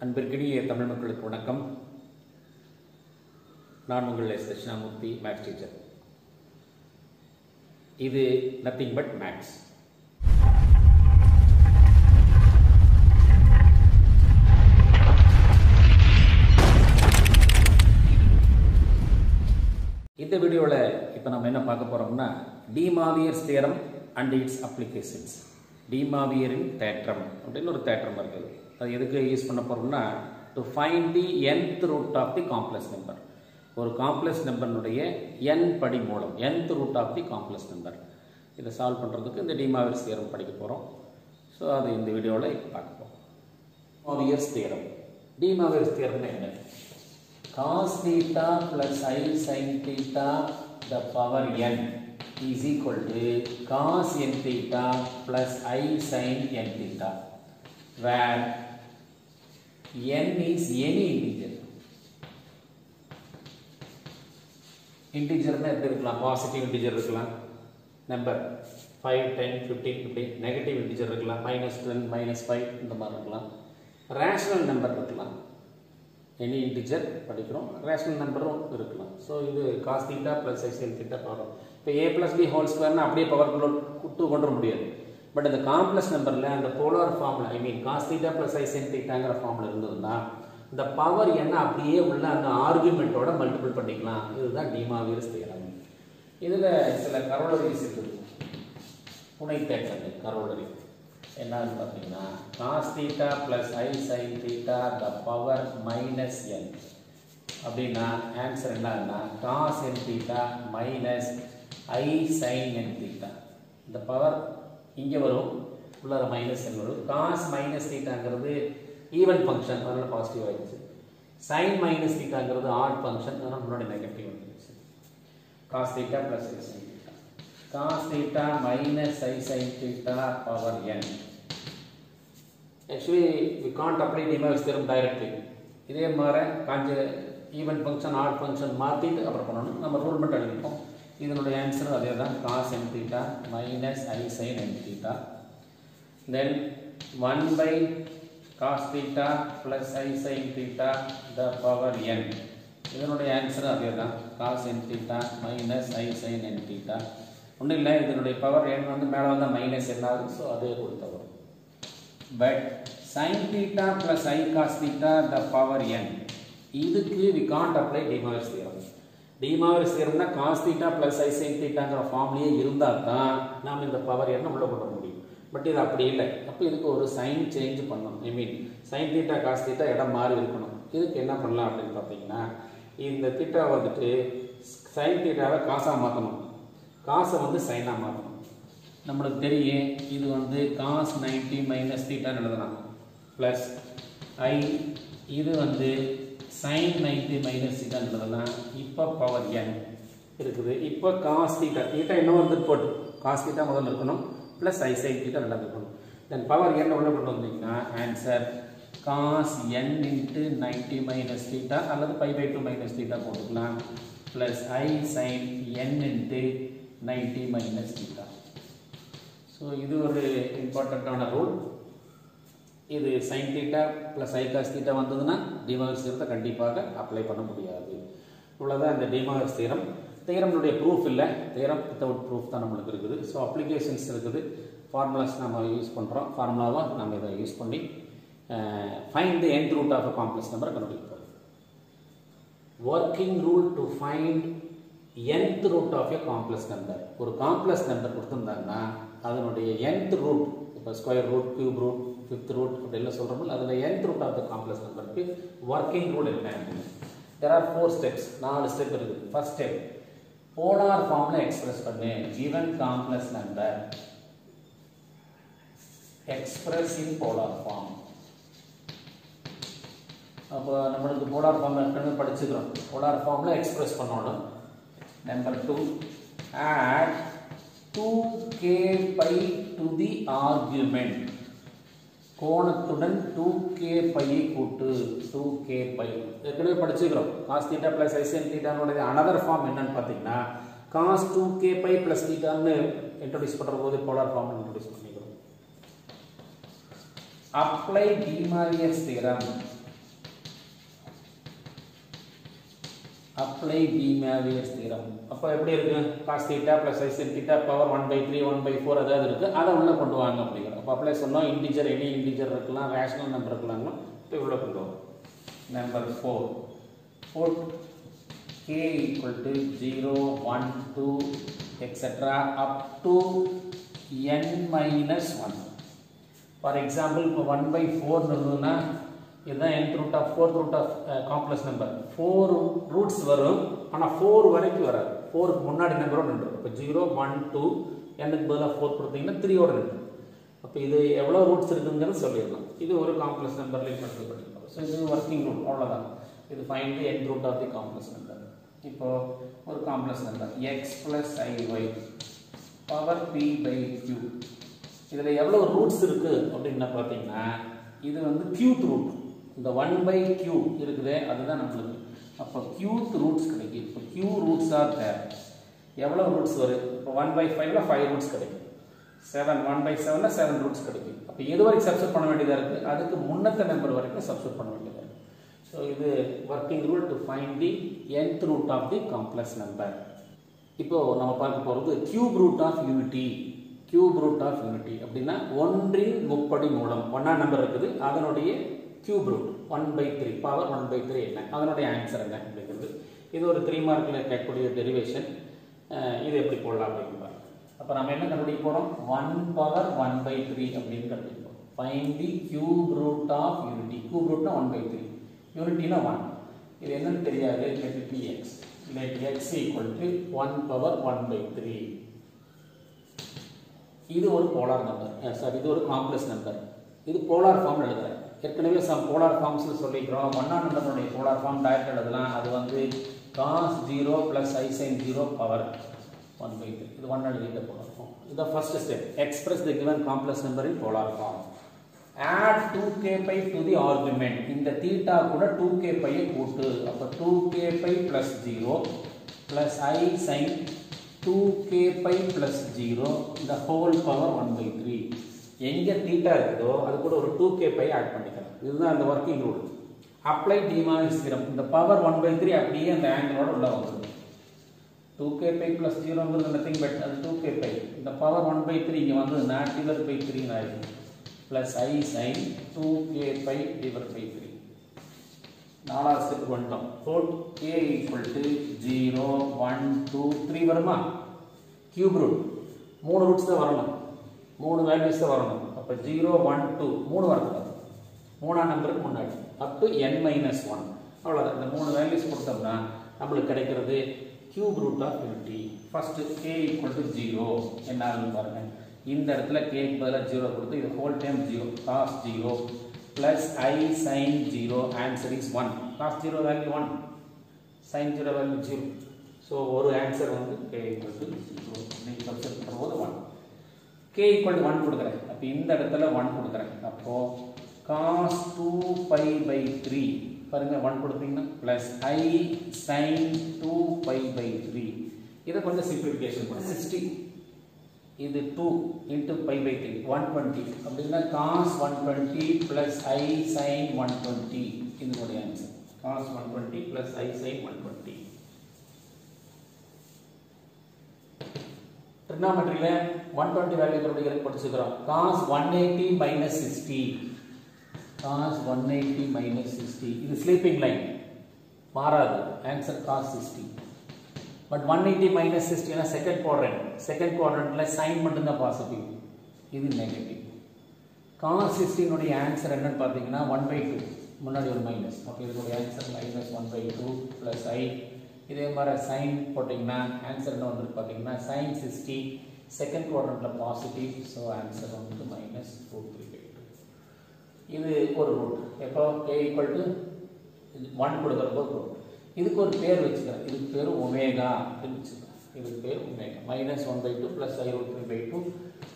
அன்பிற்கிடையே தமிழ் மக்களுக்கு வணக்கம். நான் உங்கள் எஸ் தட்சிணாமூர்த்தி மேக்ஸ் டீச்சர் இது நத்திங் பட் மேக்ஸ் இந்த வீடியோவில் இப்போ நம்ம என்ன பார்க்க போகிறோம்னா de Moivre's theorem and its applications டிமாவியரின் தேற்றம் அப்படின்னு ஒரு தேற்றம் இருக்குது அது எதுக்கு யூஸ் பண்ண போகிறோம்னா to find the nth root of the complex number ஒரு காம்ப்ளெக்ஸ் நம்பர்னுடைய என் படி மூலம் nth root of the complex number இதை சால்வ் பண்ணுறதுக்கு இந்த டிமாவியர்ஸ் தியரம் படிக்க போகிறோம் ஸோ அது இந்த வீடியோவில் இப்போ பார்க்க போகிறோம் டிமாவியர்ஸ் தியரம் டிமாவியர்ஸ் தியரம்னா என்ன cos theta plus i sine theta the power n is equal to cos n theta plus i sin n theta. Where n is any integer. இன்டிஜர்னா எப்படி இருக்கலாம்? பாசிட்டிவ் இன்டிஜர் இருக்கலாம். நம்பர் ஃபைவ் டென் ஃபிஃப்டீன் இப்படி negative integer இருக்கலாம். Minus ten minus five இந்த மாதிரி இருக்கலாம். Rational number இருக்கலாம். எனி இன்டிஜர் படிக்கிறோம். ரேஷனல் நம்பரும் இருக்கலாம். ஸோ இது காஸ் தீட்டா ப்ளஸ் எக்ஸ்எல் தீட்டா பவர் இப்போ ஏ ப்ளஸ் பி ஹோல் ஸ்கொயர்னா அப்படியே பவர் டூ கொண்டு வர முடியாது. பட் இந்த காம்ப்ளெக்ஸ் நம்பரில் அந்த போலார் ஃபார்மில் I mean cos theta plus i sine தீட்டாங்கிற ஃபார்மில் இருந்ததுன்னா இந்த பவர் என்ன? அப்படியே உள்ள அந்த ஆர்குமெண்ட்டோட மல்டிபிள் பண்ணிக்கலாம். இதுதான் டிமாவியர்ஸ் தேரம் இதில் சில கரோலரிஸ் இருக்குது புனை தேட்டங்கள் கரோலரி என்னன்னு பார்த்தீங்கன்னா cos theta plus i sine theta the power minus n அப்படின்னா ஆன்சர் என்னன்னா cos n theta minus i sine n theta இந்த பவர் இங்கே வரும். உள்ளார மைனஸ் என்பது வரும். காஸ் மைனஸ் தீட்டாங்கிறது ஈவன் ஃபங்க்ஷன் அதனால் பாசிட்டிவ் ஆகிடுச்சு சைன் மைனஸ் தீட்டாங்கிறது ஆட் ஃபங்க்ஷன் அதனால் முன்னாடி நெகட்டிவ் வந்துருச்சு. Cos theta plus i sine theta cos theta minus i sine theta power n actually we can't apply de Moivre's theorem directly இதே மாதிரி காஞ்ச ஈவன் ஃபங்க்ஷன் ஆட் ஃபங்க்ஷன் மாற்றிட்டு அப்புறம் பண்ணணும். நம்ம ரூல் மட்டும் எழுதிப்போம். இதனுடைய ஆன்சர் அதே தான் cos n theta minus i sine n theta then one by cos theta plus i sine theta the power n இதனுடைய ஆன்சர் அதே தான் cos n theta minus i sine n theta ஒன்றும் இல்லை இதனுடைய பவர் என் வந்து மேலே வந்தால் minus என்ன ஆகுது ஸோ அதே கொடுத்த வரும். But sine theta plus i cos theta the power n இதுக்கு we can't apply de Moivre's theorem de Moivre's தியரம்னா cos theta plus i sine தீட்டாங்கிற ஃபார்ம்லேயே இருந்தால் தான் நாம் இந்த பவர் என்ன உள்ள கொண்டு முடியும். பட் இது அப்படி இல்லை. அப்போ இதுக்கு ஒரு சைன் சேஞ்ச் பண்ணணும். I mean sine theta cos theta இடம் மாறி இருக்கணும். இதுக்கு என்ன பண்ணலாம் அப்படின்னு பார்த்தீங்கன்னா இந்த திட்டா வந்துட்டு சைன் தீட்டாவை காசாக மாற்றணும் காசை வந்து சைனாக மாற்றணும் நம்மளுக்கு தெரியும் இது வந்து காஸ் நைன்டி மைனஸ் தீட்டான்னு எழுதலாம் ப்ளஸ் ஐ இது வந்து சைன் நைன்டி மைனஸ் தீட்டான்னு இப்போ பவர் என் இருக்குது. இப்போ காஸ் தீட்டா தீட்டா இன்னும் வந்துட்டு போட்டு. காஸ் தீட்டா முதல்ல இருக்கணும். ப்ளஸ் ஐ சைன் தீட்டா ரெண்டாவது இருக்கணும். தென் பவர் என் உள்ள கொண்டு வந்தீங்கன்னா answer cos n into ninety minus theta அல்லது pi by two minus theta போட்டுக்கலாம். Plus i sine n into ninety minus theta so இது ஒரு இம்பார்ட்டண்ட்டான ரூல் இது sine theta plus i cos theta வந்ததுன்னா டிமாகர்ஸ் தீரத்தை கண்டிப்பாக அப்ளை பண்ண முடியாது. இவ்வளோதான் இந்த டிமாகர்ஸ் தீரம் தீரம்னுடைய ப்ரூஃப் இல்லை. தீரம் வித்தவுட் ப்ரூஃப் தான் நம்மளுக்கு இருக்குது. ஸோ அப்ளிகேஷன்ஸ் இருக்குது. ஃபார்முலாஸ் நம்ம யூஸ் பண்ணுறோம் ஃபார்முலாவாக நம்ம இதை யூஸ் பண்ணி find the nth root of a complex நம்பரை கண்டுபிடிப்போம். Working rule to find nth root of a complex number ஒரு காம்ப்ளெக்ஸ் நம்பர் கொடுத்துருந்தாங்கன்னா அதனுடைய nth ரூட் இப்போ square root cube root fifth root அப்படிலாம் சொல்கிறோம்ல அதில் nth root of the complex நம்பருக்கு ஒர்க்கிங் ரூல் என்ன? தெர் ஆர் ஃபோர் ஸ்டெப்ஸ் நாலு ஸ்டெப் இருக்குது. ஃபர்ஸ்ட் ஸ்டெப் போலார் ஃபார்மில் எக்ஸ்பிரஸ் பண்ணு. Given complex number express in polar form அப்போ நம்மளுக்கு போலார் ஃபார்மில் ஏற்கனவே படிச்சுக்கிறோம் போலார் ஃபார்மில் எக்ஸ்பிரஸ் பண்ணணும். Number two add 2k pi to the argument. கோணத்துடன் டூ கே பையை கூட்டு. டூ கே பை ஏற்கனவே படிச்சுக்கிறோம் cos theta plus i sin தீட்டானுடைய another form என்னன்னு பார்த்தீங்கன்னா காஸ் 2k பை பிளஸ் தீட்டான்னு இன்ட்ரடியூஸ் பண்ணுற போது போலார் ஃபார்ம் இன்ட்ரடியூஸ் பண்ணிக்கிறோம். Apply Demarius theorem. Apply de Moivre's theorem அப்போ எப்படி இருக்கு? Cos theta plus i sin theta power one by three one by four ஏதாவது இருக்குது அதை உள்ளே கொண்டு வாங்க அப்படிங்கிறோம். அப்போ அப்ளை சொன்னோம். இன்டிஜர் எனி இன்டிஜர் இருக்கலாம். ரேஷனல் நம்பர் இருக்கலாங்களோ இப்போ இவ்வளோ கொண்டு வரும் number four four K equal to zero one two extra up to n minus one for example இப்போ ஒன் பை ஃபோர்னு இருந்ததுன்னா இதுதான் nth root of fourth root of complex number four roots வரும் ஆனால் ஃபோர் வரைக்கும் வராது. ஃபோருக்கு முன்னாடி நம்பரோட நின்று. இப்போ ஜீரோ ஒன் டூ எனக்கு பதிலாக ஃபோர் கொடுத்தீங்கன்னா த்ரீயோட நின்று. அப்போ இது எவ்வளோ ரூட்ஸ் இருக்குங்கிறது சொல்லிடலாம். இது ஒரு காம்ப்ளெக்ஸ் நம்பர்லேயும் கன்சிடர் பண்ணிக்கலாம் ஸோ இது ஒர்க்கிங் ரூட் அவ்வளோதான் இது find the nth root of the complex number இப்போது ஒரு complex number x plus i power p by q இதில் எவ்வளோ ரூட்ஸ் இருக்குது அப்படின்னு பார்த்தீங்கன்னா இது வந்து கியூத் ரூட் இந்த ஒன் பை கியூ இருக்குதே அதுதான் நம்மளுக்கு. அப்போ கியூத் ரூட்ஸ் கிடைக்கும் இப்போ கியூ ரூட்ஸ் ஆர் தேர் எவ்வளோ ரூட்ஸ் வரும்? இப்போ ஒன் பை ஃபைவ்ல ஃபைவ் ரூட்ஸ் கிடைக்கும். செவன் ஒன் பை செவனில் செவன் ரூட்ஸ் கிடைக்கும். அப்போ எது வரைக்கும் சப்ஸ்ட் பண்ண வேண்டியதாக இருக்குது அதுக்கு முன்னத்த நம்பர் வரைக்கும் சப்ஸ்ட் பண்ண வேண்டியதாக இருக்குது ஸோ இது working rule to find the nth root of the complex number இப்போ நம்ம பார்க்க போகிறது cube root of unity cube root of unity அப்படின்னா ஒன்றின் முப்படி மூலம். ஒன்றாம் நம்பர் இருக்குது. அதனுடைய cube root one by three power one by three என்ன? அதனுடைய ஆன்சர் என்ன அப்படிங்கிறது. இது ஒரு த்ரீ மார்க்கில் கேட்கக்கூடிய டெரிவேஷன் இது எப்படி போடலாம் அப்படின்னு பாருங்க. அப்போ நம்ம என்ன கண்டுபிடிக்க போகிறோம் one power one by three அப்படின்னு கண்டுபிடிப்போம் find the cube root of unity cube ரூட்னா one by three யூனிட்டினா ஒன் இது என்னன்னு தெரியாது. Let be x let x equal to one power one by three இது ஒரு போலார் நம்பர் சாரி இது ஒரு காம்ப்ளெக்ஸ் நம்பர் இது போலார் ஃபார்ம் எழுதுறேன். ஏற்கனவே சம் போலார் ஃபார்ம்ஸ்னு சொல்லிக்கிறோம். ஒன்னாம் நம்பருடைய போலார் ஃபார்ம் டைரக்ட் எழுதலாம். அது வந்து cos zero plus i sine zero power one by three இது ஒன் எழுதிட்டு போலார் ஃபார்ம் இது first step express the given complex number in polar form add two k pi to the argument இந்த theta கூட two K பையை கூட்டு. அப்போ two k pi plus zero plus i sine two k pi plus zero இந்த whole power one by three எங்கே theta இருக்குதோ அது கூட ஒரு டூ கே பை ஆட் பண்ணிக்கலாம். இதுதான் அந்த working rule apply De Moivre's theorem இந்த பவர் ஒன் பை த்ரீ அப்படியே அந்த ஆங்கிளோட உள்ள வந்துடும் 2k pi plus 0 ஜீரோங்கிறது நத்திங் பட் அது 2k pi. இந்த பவர் 1 by 3 இங்க வந்ததுன்னா டிவைட் பை 3 ஆயிடும் plus i sin 2k pi divided by 3 நாலாவது ஸ்டெப் வந்துட்டோம். For k equal to zero one two three வருமா? கியூப் ரூட் மூணு ரூட்ஸ் தான் வரணும். மூணு வேல்யூஸ் தான் வரணும். அப்போ ஜீரோ ஒன் டூ மூணு வரக்கூடாது. மூணாம் நம்பருக்கு முன்னாடி. Up to n minus one அவ்வளோதான் இந்த மூணு வேல்யூஸ் கொடுத்தோம்னா நம்மளுக்கு கிடைக்கிறது cube root of fifty first k equal to zero என்ன ஆகுதுன்னு பாருங்க. இந்த இடத்துல கேக்கு பதிலாக ஜீரோ கொடுத்து இது whole time zero cos zero plus i sine zero answer is one cos zero value one sine zero value zero so ஒரு answer வந்து கே ஈக்குவல் டு ஜீரோ நீங்கள் சப்ஸ்ட் பண்ணும்போது one k equal to one கொடுக்குறேன். அப்போ இந்த இடத்துல one கொடுக்குறேன். அப்போது cos two pi by three பாருங்க ஒன் கொடுத்தீங்கன்னா plus i sine two pi by three இதை கொஞ்சம் சிம்பிளிஃபிகேஷன் பண்ணு சிக்ஸ்டி இது two into pi by three one twenty அப்படின்னா cos one twenty plus i sine one twenty இதனுடைய answer cos one twenty plus i sine one twenty ட்ரிக்னாமெட்ரியில் one twenty value கண்டுபிடிக்கிறது படிச்சுக்கிறோம். Cos one eighty minus sixty cos one eighty minus sixty இது sleeping line மாறாது. Answer cos sixty but one eighty minus சிக்ஸ்டினா second quadrant second குவாட்ரண்ட்டில் sine மட்டும்தான் positive இது negative cos சிக்ஸ்டினுடைய answer என்னன்னு பார்த்தீங்கன்னா one by two முன்னாடி ஒரு மைனஸ் அப்போ இதனுடைய answer minus one by two plus i இதே மாதிரி சைன் போட்டிங்கன்னா ஆன்சர் என்ன வந்துட்டு பார்த்தீங்கன்னா சைன் சிக்ஸ்டி செகண்ட் குவாட்ரண்ட்டில் பாசிட்டிவ் ஸோ ஆன்சர் வந்துட்டு minus four three by two இது ஒரு ரூட் எப்போ? கே ஈக்குவல் டு ஒன் கொடுக்குறப்போ ரூட் இதுக்கு ஒரு பேர் வச்சுக்கிறேன். இதுக்கு பேர் ஒமேகா அப்படின்னு வச்சுக்கிறேன். இதுக்கு பேர் omega. Minus one by two plus i root three by two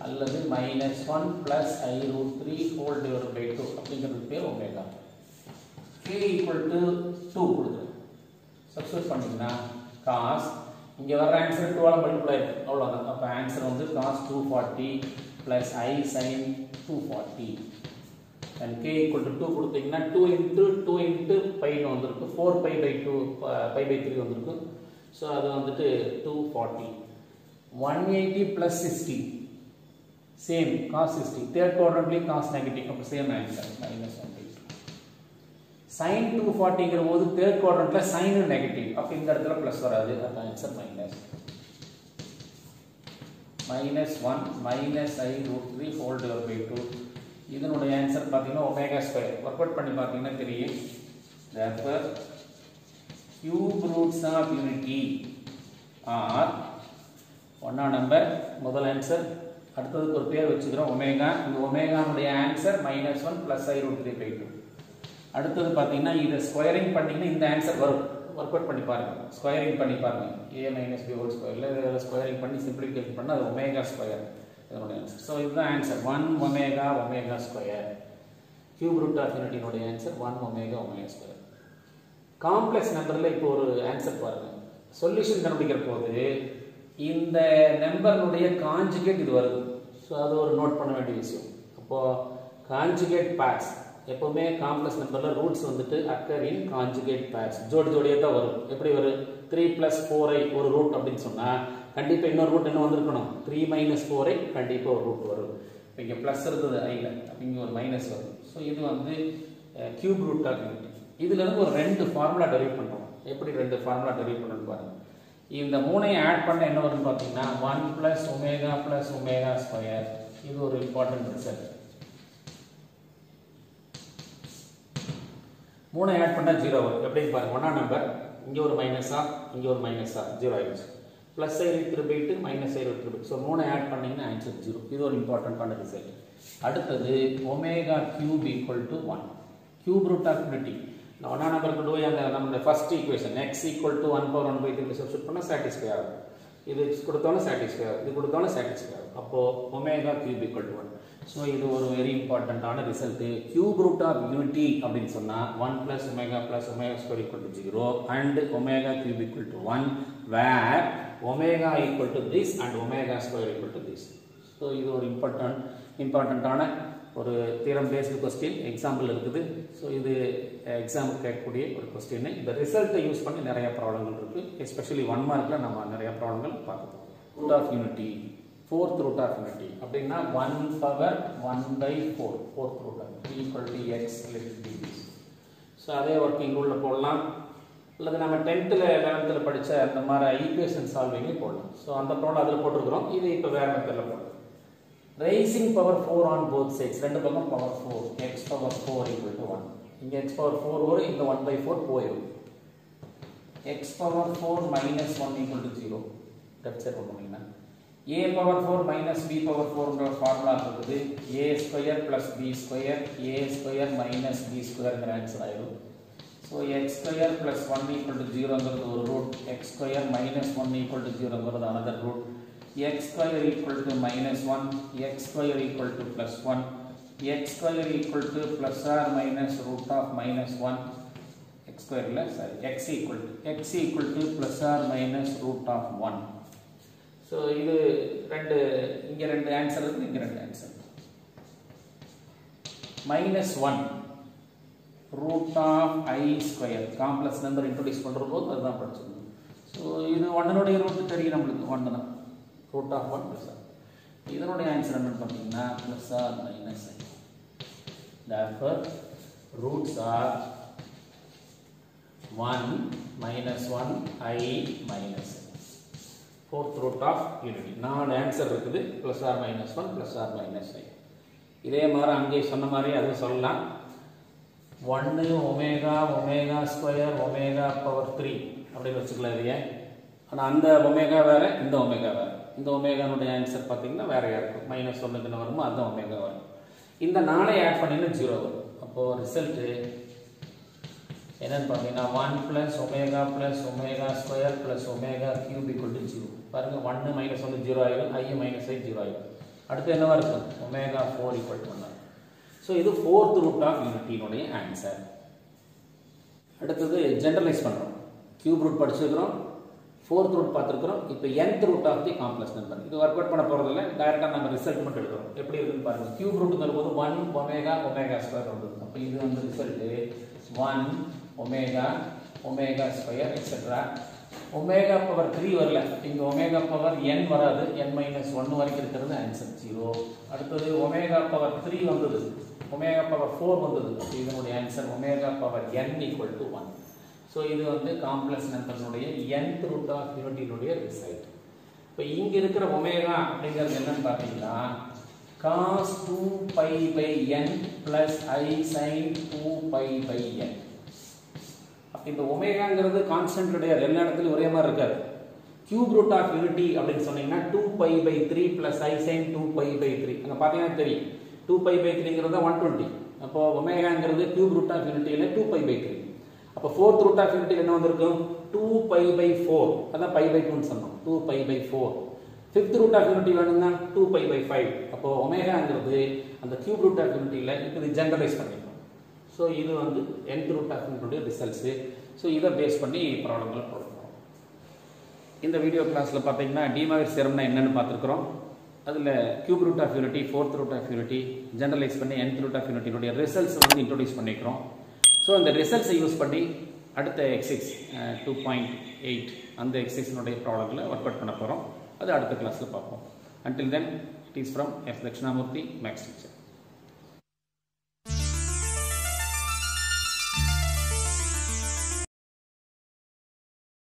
அல்லது minus one plus i root three whole divide by two அப்படிங்கிறது பேர் omega. K equal to two கொடுக்குறேன். சப்ஸ்டியூட் பண்ணிங்கன்னா காஸ் இங்கே வர ஆன்சர் டூவால் மல்டிப்ளை ஆயிருக்கு அவ்வளோதான் அப்போ ஆன்சர் வந்து cos two forty plus i sine two forty and k equal to two கொடுத்தீங்கன்னா டூ இன்ட்டு டூ இன்ட்டு பைன்னு வந்திருக்கு. Four pi by two pi by three வந்திருக்கு. ஸோ அது வந்துட்டு two forty one eighty plus sixty same cos sixty third குவாட்ரண்ட்லேயும் cos negative அப்போ same answer minus one sine two ஃபார்ட்டிங்கிற போது third குவாட்ரண்ட்ல sign negative அப்போ இந்த இடத்துல ப்ளஸ் வராது. அப்போ answer minus minus one minus i root three whole divide by two இதனுடைய answer பார்த்தீங்கன்னா omega square work out பண்ணி பார்த்தீங்கன்னா தெரியும். Therefore cube roots of unity are ஒன்னா நம்பர் முதல் ஆன்சர் அடுத்ததுக்கு ஒரு பேர் வச்சுக்கிறோம். ஒமேகா இந்த ஒமேகானுடைய answer minus one plus i root three by two அடுத்தது பார்த்தீங்கன்னா இதை ஸ்கொயரிங் பண்ணிங்கன்னா இந்த ஆன்சர் வரும். ஒர்க் அவுட் பண்ணி பாருங்கள் ஸ்கொயரிங் பண்ணி பாருங்கள் ஏ மைனஸ் பி ஹோல் ஸ்கொயரில் இதில் ஸ்கொயரிங் பண்ணி சிம்பிளிஃபிகேஷன் பண்ணால் அது ஒமேகா ஸ்கொயர் இதனுடைய ஆன்சர் ஸோ இதுதான் answer one omega omega square cube root of யூனிட்டினுடைய answer one omega omega square complex நம்பரில் இப்போ ஒரு ஆன்சர் பாருங்கள் சொல்யூஷன் கண்டுபிடிக்கிற போது இந்த நம்பர்னுடைய காஞ்சுகேட் இது வருது. ஸோ அது ஒரு நோட் பண்ண வேண்டிய விஷயம். அப்போது காஞ்சுகேட் பேக்ஸ் எப்பவுமே காம்ப்ளெக்ஸ் நம்பரில் ரூட்ஸ் வந்துட்டு அக்கர் இன் காஞ்சுகேட் பேர்ஸ் ஜோடி ஜோடியாக தான் வரும். எப்படி ஒரு த்ரீ பிளஸ் ஃபோர் ஒரு ரூட் அப்படின்னு சொன்னால் கண்டிப்பாக இன்னொரு ரூட் என்ன வந்திருக்கணும்? த்ரீ மைனஸ் ஃபோர் கண்டிப்பாக ஒரு ரூட் வரும். இப்போ இங்கே ப்ளஸ் இருந்தது ஐயில் அப்படிங்கிற ஒரு மைனஸ் வரும். ஸோ இது வந்து கியூப் ரூட் ஆஃப் யூனிட்டி ஒரு ரெண்டு ஃபார்முலா டெரிவ் பண்ணுறோம் எப்படி ரெண்டு ஃபார்முலா டெரிவ் பண்ணணும்னு பாருங்கள் இந்த மூணையும் ஆட் பண்ண என்ன வரும்னு பார்த்தீங்கன்னா one plus omega plus omega square இது ஒரு இம்பார்ட்டன்ட் ரிசல்ட் மூணை ஆட் பண்ணால் ஜீரோ வரும். எப்படின்னு பாருங்க. ஒன்றா நம்பர் இங்கே ஒரு மைனஸா இங்கே ஒரு மைனஸா ஜீரோ ஆயிடுச்சு. ப்ளஸ் இருபத்தி திருப்பிட்டு மைனஸ் இருபத்தி திருப்பிட்டு ஸோ மூணை ஆட் பண்ணிங்கன்னா ஆன்சர் ஜீரோ இது ஒரு இம்பார்ட்டண்ட்டான ரிசல்ட் அடுத்தது omega cube equal to one cube root of unity ஒன்றா நம்பர் கொண்டு போய் அந்த நம்மளுடைய first equation x equal to one power one by three substitute பண்ணால் சாட்டிஸ்ஃபை ஆகும். இது கொடுத்தாலும் சாட்டிஸ்ஃபை ஆகும். இது கொடுத்தாலும் சாட்டிஸ்ஃபை ஆகும். அப்போது omega cube equal to one so இது ஒரு வெரி இம்பார்ட்டண்ட்டான result cube root of unity அப்படின்னு சொன்னால் one plus omega plus omega square equal to zero and omega cube equal to one where omega equal to this and omega square equal to this so இது ஒரு important இம்பார்ட்டண்ட்டான ஒரு theorem based question example இருக்குது. So இது exam கேட்கக்கூடிய ஒரு question இந்த ரிசல்ட்டை யூஸ் பண்ணி நிறைய ப்ராப்ளங்கள் இருக்குது எஸ்பெஷலி ஒன் மார்க்கில் நம்ம நிறைய ப்ராப்ளங்கள் பார்க்க போகிறோம் root of unity fourth root of unity அப்படின்னா one power one by four fourth root of equal to x degree so அதே ஒர்க் இங்கே உள்ள போடலாம். அல்லது நம்ம டென்த்தில் லெவன்த்தில் படித்த அந்த மாதிரி ஈக்குவேஷன் சால்விங்லேயும் போடலாம். ஸோ அந்த ப்ராப்ளம் அதில் போட்டிருக்கிறோம். இது இப்போ வேறு மெத்தடில் போடலாம். Raising power four on both sides ரெண்டு பக்கம் power four x power four equal to one இங்கே எக்ஸ் பவர் ஃபோர் வரும் இந்த ஒன் பை ஃபோர் போயிடும். X power four minus one equal to zero left side பண்ணிங்கன்னா a power four minus b power ஃபோர்ன்ற formula இருக்குது. A square plus b square a square minus b ஸ்கொயர்ங்கிற answer ஆயிடும் so x square plus one equal to ஜீரோங்கிறது ஒரு root x square minus one equal to ஜீரோங்கிறது another root x square equal to minus 1 x square equal to plus 1 x square equal to plus or minus root of minus 1 x square இல்லை? Sorry. X equal to x equal to plus or minus root of so இது ரெண்டு இங்க ரெண்டு answer இருக்கு இங்க ரெண்டு answer minus one root of i square complex number introduce பண்ணுற போது அதுதான் படிச்சிருந்தோம் ஸோ இது ஒன்னனுடைய ரூட் தெரியும் நம்மளுக்கு ஒன்று தான் root of one plus or இதனுடைய ஆன்சர் என்னன்னு பார்த்தீங்கன்னா plus or minus i. Therefore, roots are 1 minus 1 i minus fourth root of unity நாலு ஆன்சர் இருக்குது. Plus or minus one plus or minus five இதே மாதிரி அங்கே சொன்ன மாதிரி அதுவும் சொல்லலாம். ஒன்று omega omega square omega power three அப்படின்னு வச்சுக்கலாம் இதையே. ஆனால் அந்த ஒமேகா வேறு இந்த ஒமேகா வேறு. இந்த ஒமேகானுடைய ஆன்சர் பார்த்தீங்கன்னா வேறையாக இருக்கும்? மைனஸ் ஒன்றுக்கு என்ன வருமோ அந்த ஒமேகா வரும். இந்த நாளை ஆட் பண்ணினா ஜீரோ வரும். அப்போது ரிசல்ட்டு என்னன்னு பார்த்தீங்கன்னா one plus omega plus omega square plus omega cube equal to zero பாருங்கள் ஒன்று மைனஸ் ஒன்று ஜீரோ ஆகிடும் ஐ மைனஸ் ஐ ஜீரோ ஆகிடும் அடுத்து என்னவா இருக்கும்? Omega four equal to one so இது ஃபோர்த் ரூட் ஆஃப் யூனிட்டினுடைய ஆன்சர் அடுத்தது ஜென்ரலைஸ் பண்ணுறோம் கியூப் ரூட் படிச்சிருக்கிறோம் ஃபோர்த் ரூட் பார்த்துருக்குறோம் இப்போ nth root of the complex number இது ஒர்க் அவுட் பண்ண போகிறதில்ல டேரெக்டாக நம்ம ரிசல்ட் மட்டும் எடுக்கிறோம். எப்படி இருக்குன்னு பாருங்கள் கியூப் ரூட்டுங்கிற போது ஒன் ஒமேகா ஒமேகா ஸ்கொயர் வந்தது அப்போ இது வந்து result one omega omega square etcetera omega power three வரல. இங்கே ஒமேகா பவர் என் வராது. என் மைனஸ் ஒன்று வரைக்கும் இருக்கிறது ஆன்சர் ஜீரோ அடுத்தது ஒமேகா பவர் த்ரீ வந்தது. ஒமேகா பவர் ஃபோர் வந்தது. இதனுடைய answer omega power n equal to one so இது வந்து காம்ப்ளெக்ஸ் நம்பர்னுடைய என் ரூட் ஆஃப் யூனிட்டினுடைய ரிசல்ட் இப்போ இங்கே இருக்கிற ஒமேகா அப்படிங்கிறது என்னன்னு பார்த்தீங்கன்னா cos two pi by n plus i sine two pi by n அப்போ இந்த ஒமேகாங்கிறது கான்ஸ்டன்ட் கிடையாது எல்லா இடத்துலையும் ஒரே மாதிரி இருக்காது. கியூப் ரூட் ஆஃப் யூனிட்டி அப்படின்னு சொன்னீங்கன்னா two pi by three plus i sine two pi by three அங்கே பார்த்தீங்கன்னா தெரியும். டூ பை பை த்ரீங்கிறது ஒன் டுவெண்ட்டி அப்போ ஒமேகாங்கிறது கியூப் ரூட் ஆஃப் யூனிட்டியில் டூ பை பை த்ரீ அப்போ ஃபோர்த் ரூட் ஆஃப் யூனிட்டியில் என்ன வந்திருக்கும்? டூ பை பை ஃபோர் அதான் பை பை டூன்னு சொன்னோம். Two pi by four fifth root of unity வேணும்னா டூ பை பை ஃபைவ் அப்போ ஒமேகாங்கிறது அந்த கியூப் ரூட் ஆஃப் யூனிட்டியில் இப்போ இது ஜென்ரலைஸ் பண்ணிக்கணும். ஸோ இது வந்து nth ரூட் ஆஃப் யூனிட்டுடைய ரிசல்ட்ஸு ஸோ இதை பேஸ் பண்ணி ப்ராப்ளங்கள் போடுறோம் இந்த வீடியோ கிளாஸில் பார்த்தீங்கன்னா டிமாவிர் சேரம்னா என்னென்னு பார்த்துருக்குறோம். அதில் cube root of unity fourth root of unity generalise பண்ணி nth ரூட் ஆஃப் யூனிட்டினுடைய ரிசல்ட்ஸ் வந்து இன்ட்ரோடியூஸ் பண்ணிக்கிறோம். ஸோ அந்த ரிசல்ட்ஸை யூஸ் பண்ணி அடுத்த எக்ஸைஸ் டூ பாயிண்ட் எயிட் அந்த எக்ஸைஸினுடைய ப்ராப்ளங்களை ஒர்க் அவுட் பண்ண போகிறோம் அது அடுத்த கிளாஸில் பார்ப்போம். Until then it is from S Dakshinamurthy maths teacher